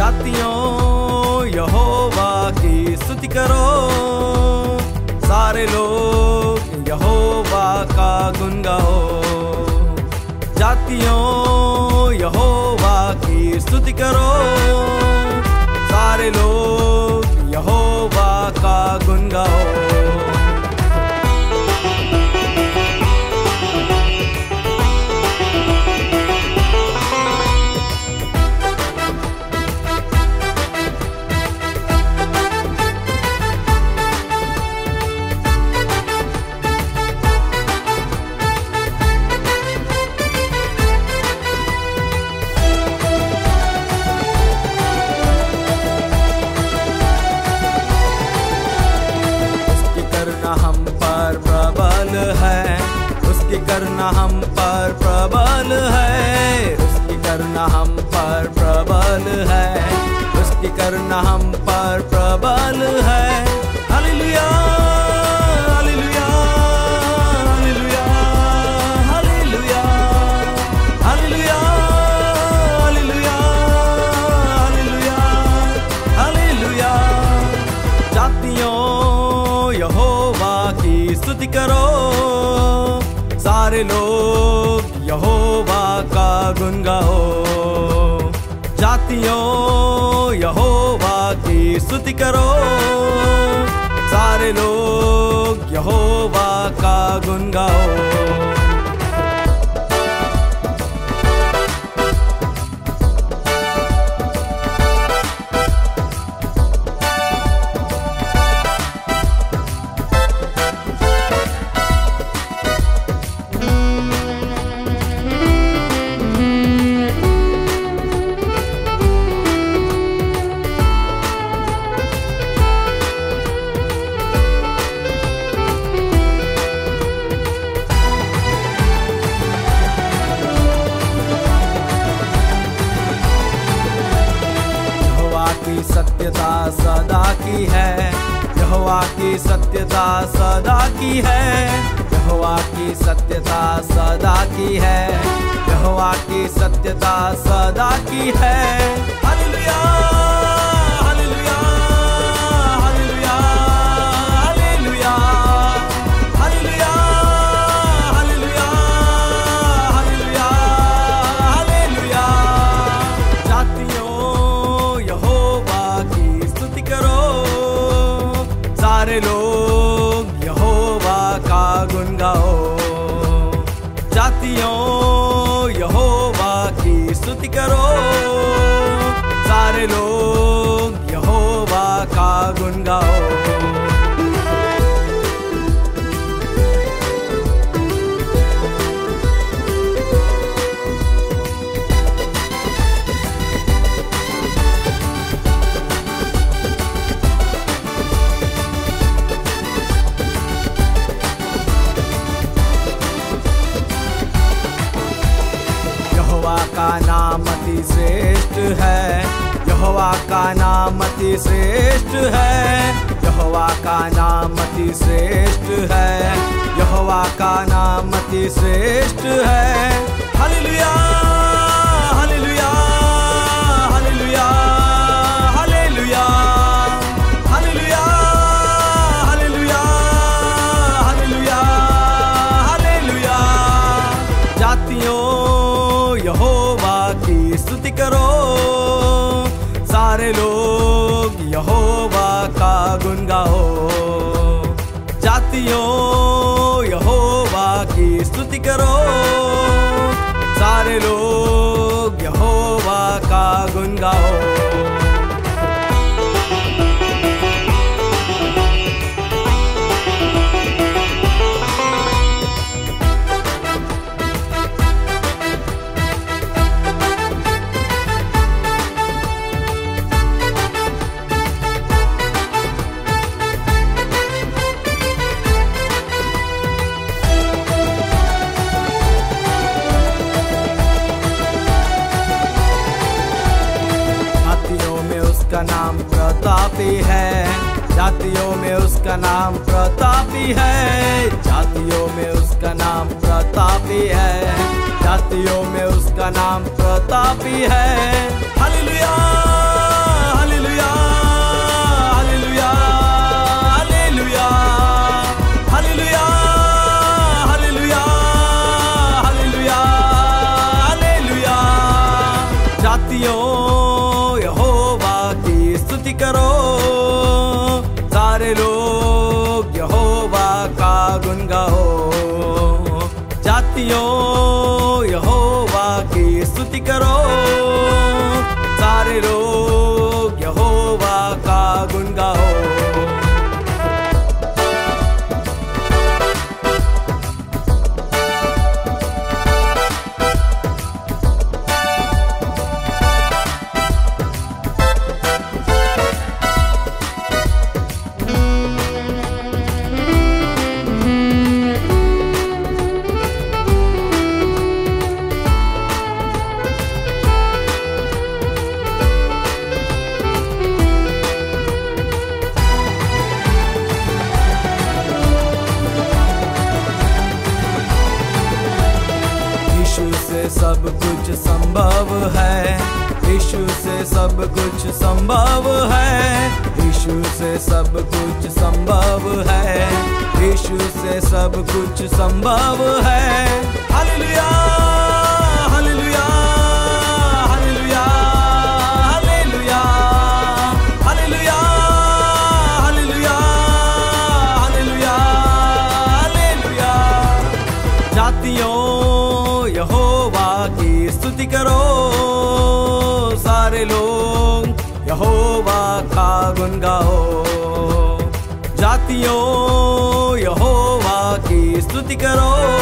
जातियों, यहोवा की स्तुति करो। सारे लोग यहोवा का गुन गाओ। जातियों, यहोवा की स्तुति करो। सारे लोग यहोवा का गुन गाओ। करना हम पर प्रबल है। Hallelujah hallelujah hallelujah hallelujah hallelujah hallelujah hallelujah hallelujah. जातियों, यहोवा की स्तुति करो। सारे लोग यहोवा का गुन गाओ। जातियों स्तुति करो। सारे लोग यहोवा का गुन गाओ। की सत्यता सदा की है। यहोवा की सत्यता सदा की है। यहोवा की सत्यता सदा की है। यहोवा की सत्यता सदा की है। स्तुति करो। सारे लोग यहोवा का गुन गाओ। नाम अति श्रेष्ठ है। यहोवा का नाम अति श्रेष्ठ है। यहोवा का नाम अति श्रेष्ठ है। यहोवा का नाम अति श्रेष्ठ है। हालेलुया! स्तुति करो। सारे लोग यहोवा का गुन गाओ जातियों, यहोवा की स्तुति करो। सारे लोग प्रतापी है। जातियों में उसका नाम प्रतापी है। जातियों में उसका नाम प्रतापी है। जातियों में उसका नाम प्रतापी है। हालेलुया! tutti caro सब कुछ संभव है। यीशु से सब कुछ संभव है। यीशु से सब कुछ संभव है। यीशु से सब कुछ संभव है। हालेलुया! करो सारे लोग यहोवा का गुनगाओ। जातियों यहोवा की स्तुति करो।